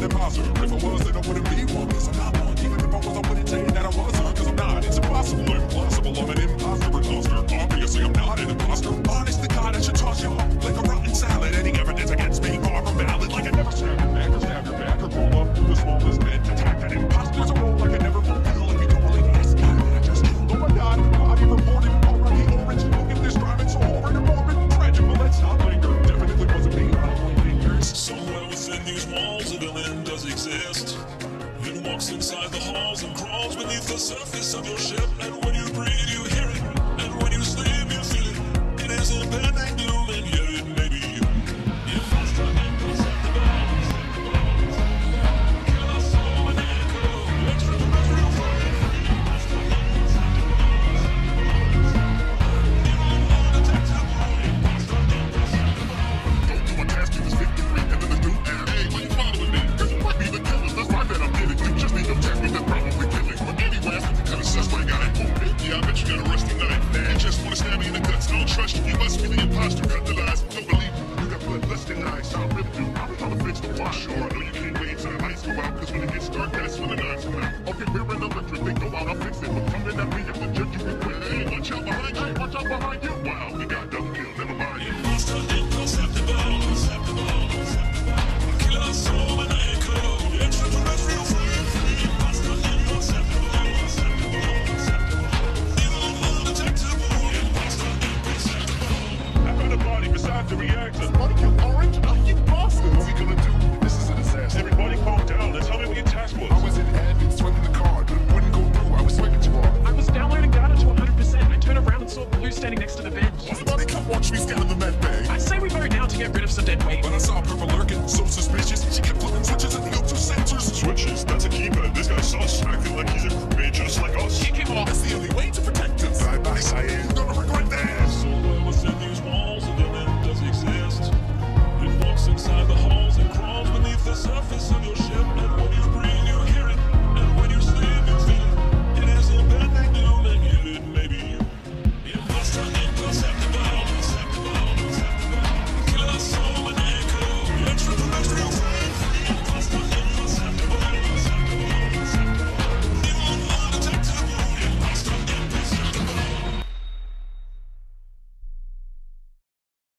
If I was, then I wouldn't be one. Cause I'm not one. Even if I was, I wouldn't say walks inside the halls and crawls beneath the surface of your ship. And when you breathe, you I bet you got a rusty knife. Man, you just wanna stab me in the guts. I don't trust you. You must be the imposter. Cut the lies. Don't believe you. You got bloodlusting eyes. I really do. I'm trying to fix the why. Sure, I know you can't wait till the lights go out. Cause when it gets dark, that's when the knives come out. Okay, we're in electric. They go out, I'll fix it. But coming at me, I can judge you with quick. Hey, watch out behind you. Watch out behind you. Wow, we got double kill. Body beside the reactor. Body killed Orange? I keep Boston. What we gonna do? This is a disaster. Everybody calm down. Let's tell me what your task was. I was in admin swiping the card, but it wouldn't go through. I was swiping too hard. I was downloading data to 100%. I turned around and saw Blue standing next to the bench. Somebody come watch me scan in the med bay. I say we vote now to get rid of some dead weight. But I saw Purple lurking, so suspicious. She kept flipping switches at the O2 sensors. Switches, that's a keypad surface of your ship